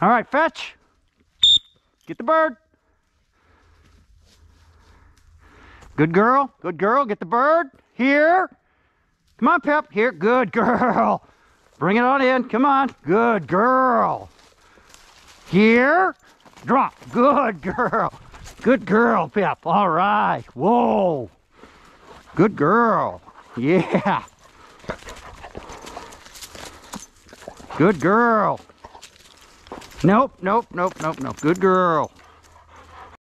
All right, fetch. Get the bird. Good girl. Good girl. Get the bird. Here. Come on, Pep. Here. Good girl. Bring it on in. Come on. Good girl. Here. Drop. Good girl. Good girl, Pep. All right. Whoa. Good girl. Yeah. Good girl. Nope, nope, nope, nope, nope. Good girl.